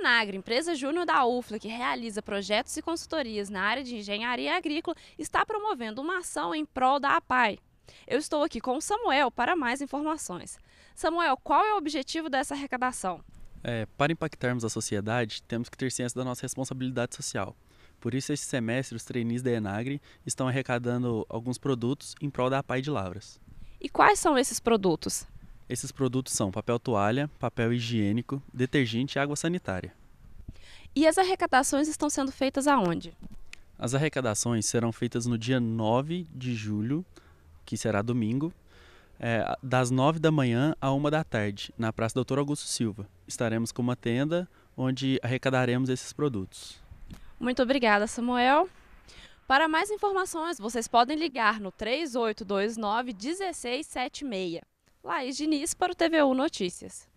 Enagre, empresa júnior da UFLA, que realiza projetos e consultorias na área de engenharia agrícola, está promovendo uma ação em prol da APAI. Eu estou aqui com o Samuel para mais informações. Samuel, qual é o objetivo dessa arrecadação? É, para impactarmos a sociedade, temos que ter ciência da nossa responsabilidade social. Por isso, esse semestre, os trainees da Enagre estão arrecadando alguns produtos em prol da APAI de Lavras. E quais são esses produtos? Esses produtos são papel toalha, papel higiênico, detergente e água sanitária. E as arrecadações estão sendo feitas aonde? As arrecadações serão feitas no dia 9 de julho, que será domingo, é, das 9 da manhã a 1 da tarde, na Praça Doutor Augusto Silva. Estaremos com uma tenda onde arrecadaremos esses produtos. Muito obrigada, Samuel. Para mais informações, vocês podem ligar no 3829 1676. Laís Diniz para o TVU Notícias.